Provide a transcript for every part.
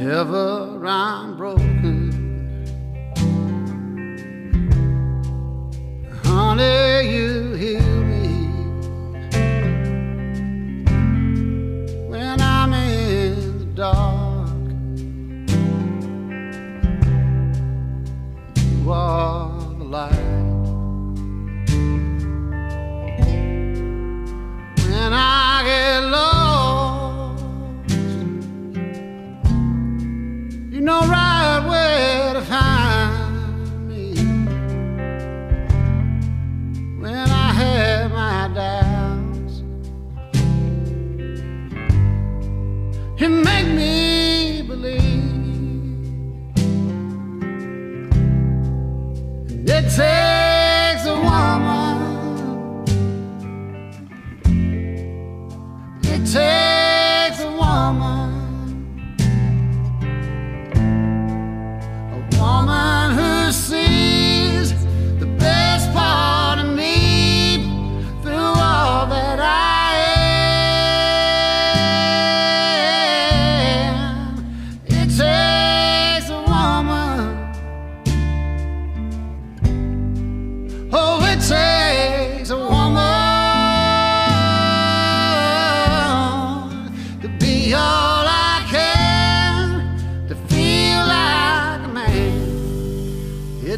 Never broken He make me believe.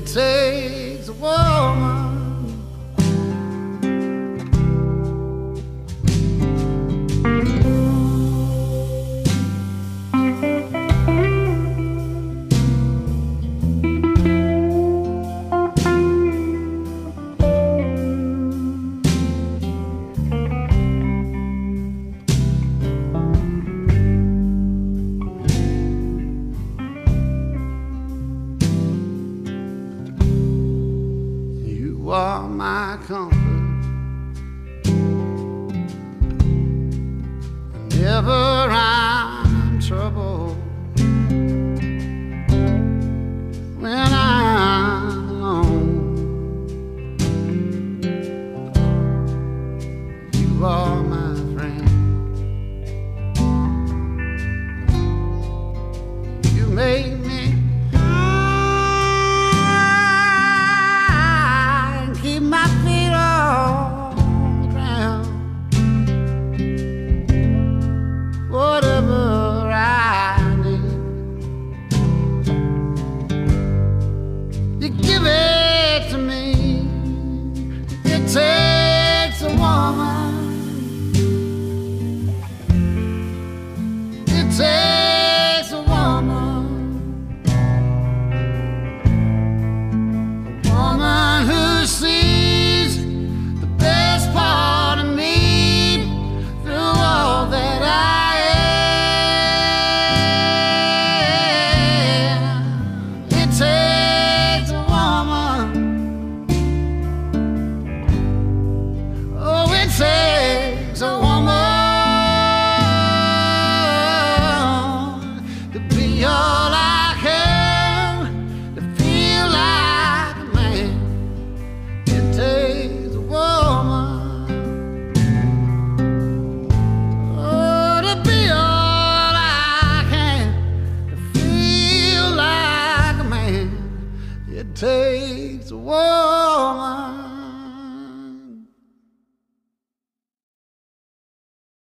It takes a while. my comfort. Whenever I makes a woman.